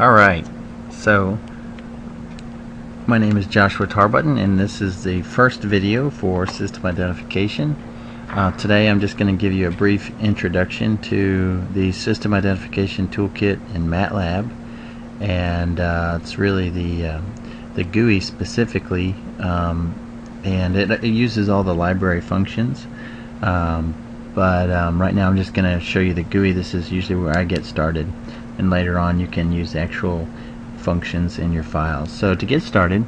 Alright, so my name is Joshua Tarbutton and this is the first video for system identification. Uh, today I'm just going to give you a brief introduction to the system identification toolkit in MATLAB and uh, it's really the uh, the GUI specifically um, and it, it, uses all the library functions. Um, but um, right now I'm just going to show you the GUI. This is usually where I get started and later on you can use actual functions in your files. So to get started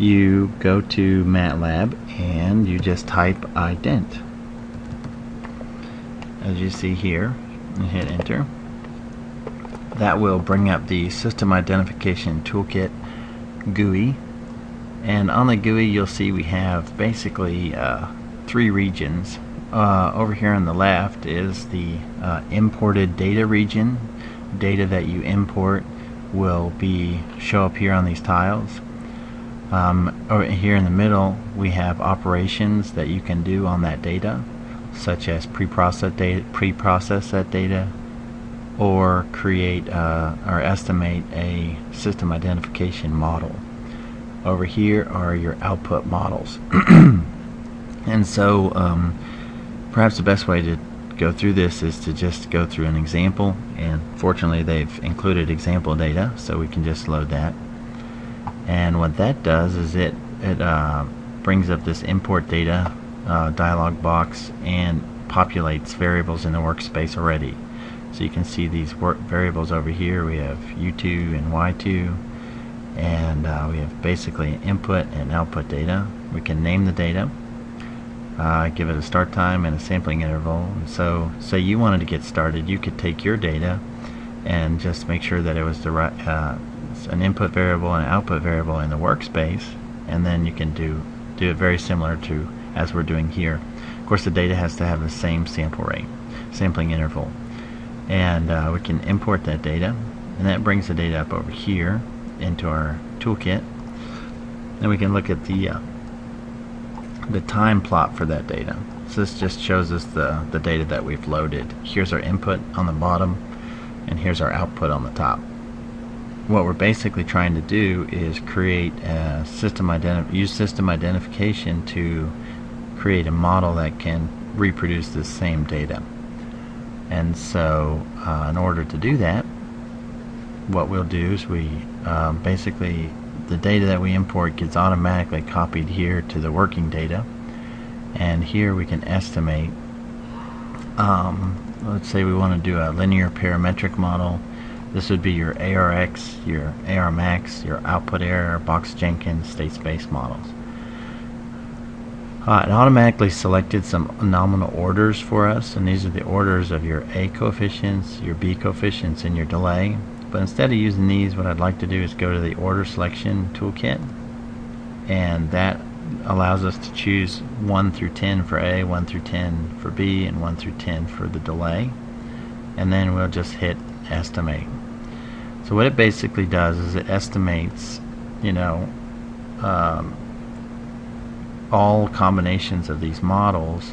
you go to MATLAB and you just type ident. As you see here and hit enter. That will bring up the system identification toolkit GUI. And on the GUI you'll see we have basically uh, three regions. Uh, over here on the left is the uh, imported data region data that you import will be show up here on these tiles. Um, over here in the middle we have operations that you can do on that data such as pre-process data, pre-process that data or create uh, or estimate a system identification model. Over here are your output models. and so um, perhaps the best way to go through this is to just go through an example and fortunately they've included example data so we can just load that. And what that does is it it uh, brings up this import data uh, dialog box and populates variables in the workspace already. So you can see these work variables over here. We have u2 and y2 and uh, we have basically input and output data. We can name the data uh, give it a start time and a sampling interval. And so, say you wanted to get started, you could take your data and just make sure that it was the right, uh, an input variable and an output variable in the workspace, and then you can do do it very similar to as we're doing here. Of course, the data has to have the same sample rate, sampling interval, and uh, we can import that data, and that brings the data up over here into our toolkit. Then we can look at the uh, the time plot for that data. So this just shows us the, the data that we've loaded. Here's our input on the bottom and here's our output on the top. What we're basically trying to do is create a system identif use system identification to create a model that can reproduce the same data. And so uh, in order to do that, what we'll do is we uh, basically the data that we import gets automatically copied here to the working data. And here we can estimate um, let's say we want to do a linear parametric model. This would be your ARX, your ARMAX, your output error, Box Jenkins, state space models. Uh, it automatically selected some nominal orders for us and these are the orders of your A coefficients, your B coefficients, and your delay but instead of using these what I'd like to do is go to the order selection toolkit. And that allows us to choose 1 through 10 for A, 1 through 10 for B, and 1 through 10 for the delay. And then we'll just hit estimate. So what it basically does is it estimates you know um, all combinations of these models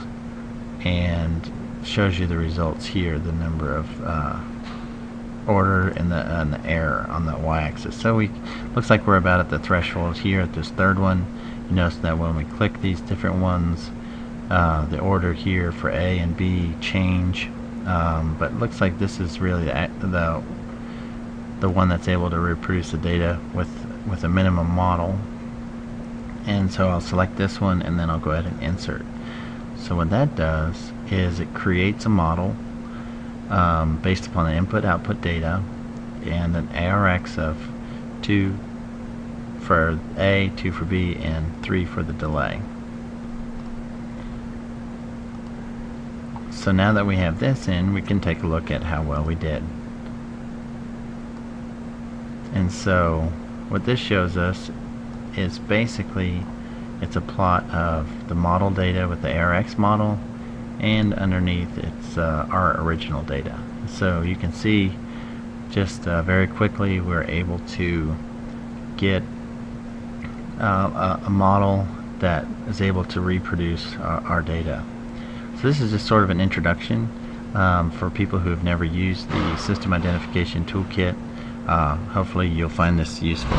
and shows you the results here the number of uh, order in the, and the error on the y-axis. So we looks like we're about at the threshold here at this third one. You notice that when we click these different ones, uh, the order here for A and B change. Um, but looks like this is really the the one that's able to reproduce the data with with a minimum model. And so I'll select this one and then I'll go ahead and insert. So what that does is it creates a model um, based upon the input output data and an ARX of 2 for A, 2 for B, and 3 for the delay. So now that we have this in, we can take a look at how well we did. And so what this shows us is basically it's a plot of the model data with the ARX model and underneath it's uh, our original data. So you can see just uh, very quickly we're able to get uh, a, model that is able to reproduce our, our, data. So this is just sort of an introduction um, for people who have never used the system identification toolkit. Uh, hopefully you'll find this useful.